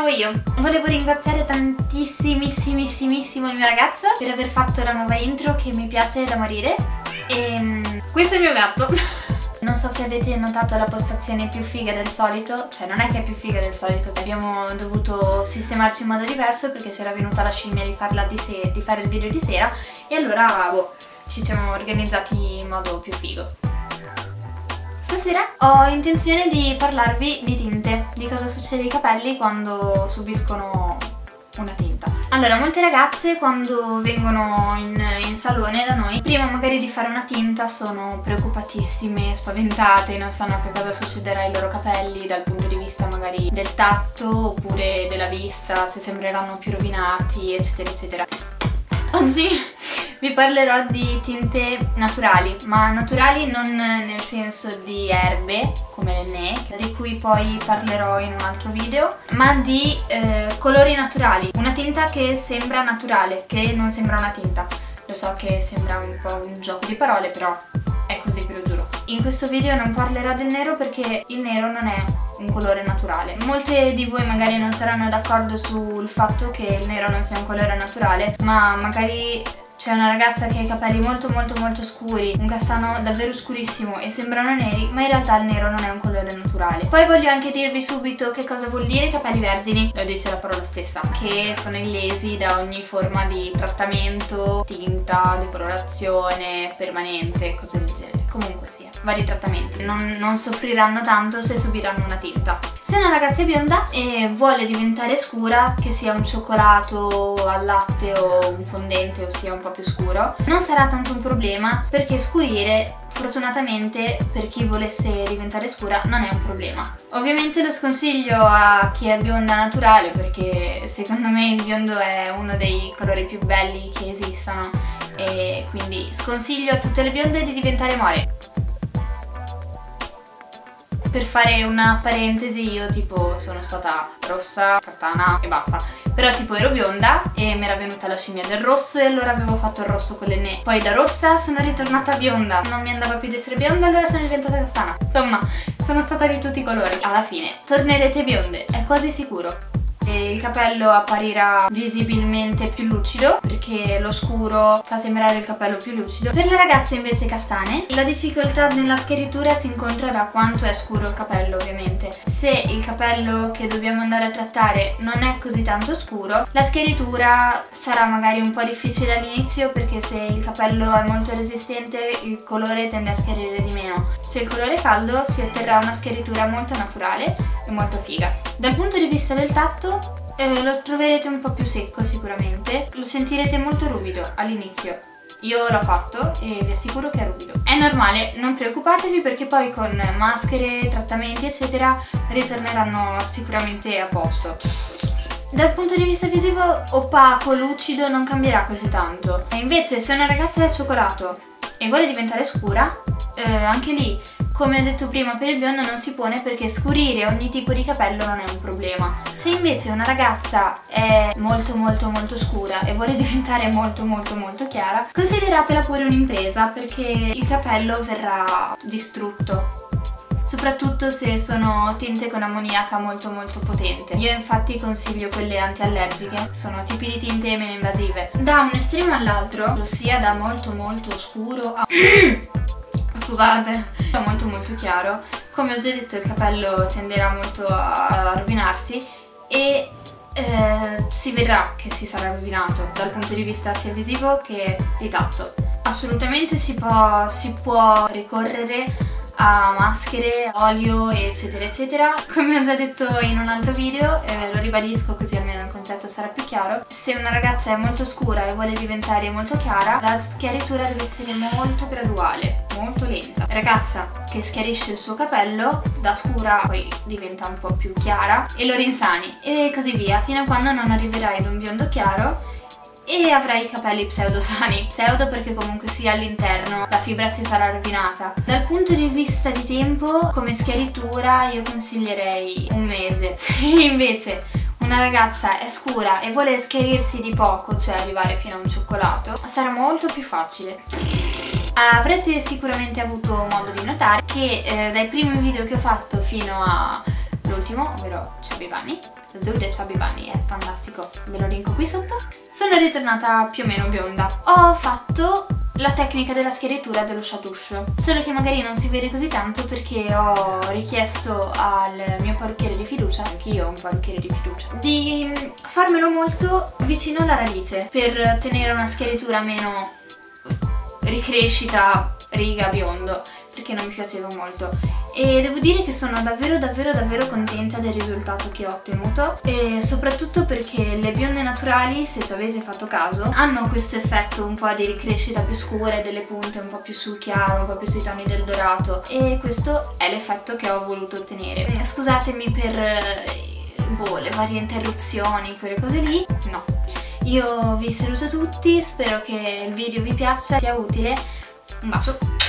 nuovo io. Volevo ringraziare tantissimissimissimo il mio ragazzo per aver fatto la nuova intro che mi piace da morire. E ehm, questo è il mio gatto. Non so se avete notato la postazione più figa del solito, cioè non è che è più figa del solito, abbiamo dovuto sistemarci in modo diverso perché c'era venuta la scimmia di, di, di fare il video di sera e allora boh, ci siamo organizzati in modo più figo. Stasera ho intenzione di parlarvi di tinte, di cosa succede ai capelli quando subiscono una tinta. Allora, molte ragazze quando vengono in, in, salone da noi, prima magari di fare una tinta sono preoccupatissime, spaventate, non sanno che cosa succederà ai loro capelli dal punto di vista magari del tatto oppure della vista, se sembreranno più rovinati, eccetera, eccetera. Oggi vi parlerò di tinte naturali, ma naturali non nel senso di erbe come l'enne, di cui poi parlerò in un altro video, ma di eh, colori naturali. Una tinta che sembra naturale, che non sembra una tinta. Lo so che sembra un po' un gioco di parole, però è così lo giuro. In questo video non parlerò del nero perché il nero non è un colore naturale. Molte di voi magari non saranno d'accordo sul fatto che il nero non sia un colore naturale, ma magari c'è una ragazza che ha i capelli molto molto molto scuri, un castano davvero scurissimo e sembrano neri, ma in realtà il nero non è un colore naturale. Poi voglio anche dirvi subito che cosa vuol dire capelli vergini, lo dice la parola stessa, che sono illesi da ogni forma di trattamento, tinta, decolorazione, permanente, cose del genere. Comunque sia, vari trattamenti. Non, non soffriranno tanto se subiranno una tinta. Se una ragazza è bionda e vuole diventare scura, che sia un cioccolato al latte o un fondente o sia un po' più scuro, non sarà tanto un problema perché scurire fortunatamente per chi volesse diventare scura non è un problema. Ovviamente lo sconsiglio a chi è bionda naturale perché secondo me il biondo è uno dei colori più belli che esistano e quindi sconsiglio a tutte le bionde di diventare more. Per fare una parentesi io tipo sono stata rossa, castana e basta. Però tipo ero bionda e mi era venuta la scimmia del rosso e allora avevo fatto il rosso con le ne Poi da rossa sono ritornata bionda. Non mi andava più di essere bionda allora sono diventata castana Insomma sono stata di tutti i colori. Alla fine tornerete bionde, è quasi sicuro e il capello apparirà visibilmente più lucido perché lo scuro fa sembrare il capello più lucido. Per le ragazze invece castane la difficoltà nella schiaritura si incontra da quanto è scuro il capello ovviamente. Se il capello che dobbiamo andare a trattare non è così tanto scuro la schiaritura sarà magari un po' difficile all'inizio perché se il capello è molto resistente il colore tende a schiarire di meno. Se il colore è caldo si otterrà una schiaritura molto naturale e molto figa. Dal punto di vista del tatto eh, lo troverete un po' più secco sicuramente, lo sentirete molto ruvido all'inizio. Io l'ho fatto e vi assicuro che è ruvido. È normale, non preoccupatevi perché poi con maschere, trattamenti eccetera ritorneranno sicuramente a posto. Dal punto di vista visivo opaco, lucido non cambierà così tanto. E invece se una ragazza è cioccolato e vuole diventare scura, eh, anche lì come ho detto prima per il biondo non si pone perché scurire ogni tipo di capello non è un problema. Se invece una ragazza è molto molto molto scura e vuole diventare molto molto molto chiara, consideratela pure un'impresa perché il capello verrà distrutto soprattutto se sono tinte con ammoniaca molto molto potente. Io infatti consiglio quelle antiallergiche, sono tipi di tinte meno invasive. Da un estremo all'altro, ossia da molto molto scuro a... scusate, è molto molto chiaro. Come ho già detto il capello tenderà molto a rovinarsi e eh, si vedrà che si sarà rovinato dal punto di vista sia visivo che di tatto. Assolutamente si può, si può ricorrere a maschere, olio eccetera eccetera. Come ho già detto in un altro video, eh, lo ribadisco così almeno il concetto sarà più chiaro, se una ragazza è molto scura e vuole diventare molto chiara, la schiaritura deve essere molto graduale, molto lenta. Ragazza che schiarisce il suo capello, da scura poi diventa un po' più chiara e lo rinsani e così via, fino a quando non arriverai ad un biondo chiaro e avrai i capelli pseudo sani. Pseudo perché comunque sia all'interno la fibra si sarà rovinata. Dal punto di vista di tempo, come schiaritura, io consiglierei un mese. Se invece una ragazza è scura e vuole schiarirsi di poco, cioè arrivare fino a un cioccolato, sarà molto più facile. Avrete sicuramente avuto modo di notare che eh, dai primi video che ho fatto fino a l'ultimo, ovvero Chubby Bunny. The Dude Chubby Bunny è fantastico, ve lo linko qui sotto. Sono ritornata più o meno bionda. Ho fatto la tecnica della schiaritura dello chatouche solo che magari non si vede così tanto perché ho richiesto al mio parrucchiere di fiducia anch'io ho un parrucchiere di fiducia di farmelo molto vicino alla radice per tenere una schiaritura meno ricrescita riga biondo perché non mi piaceva molto e devo dire che sono davvero davvero davvero contenta del risultato che ho ottenuto e soprattutto perché le bionde naturali, se ci avete fatto caso, hanno questo effetto un po' di ricrescita più scura delle punte un po' più sul chiaro, un po' più sui toni del dorato e questo è l'effetto che ho voluto ottenere. Scusatemi per eh, boh, le varie interruzioni, quelle cose lì, no. Io vi saluto tutti, spero che il video vi piaccia, sia utile. Un bacio!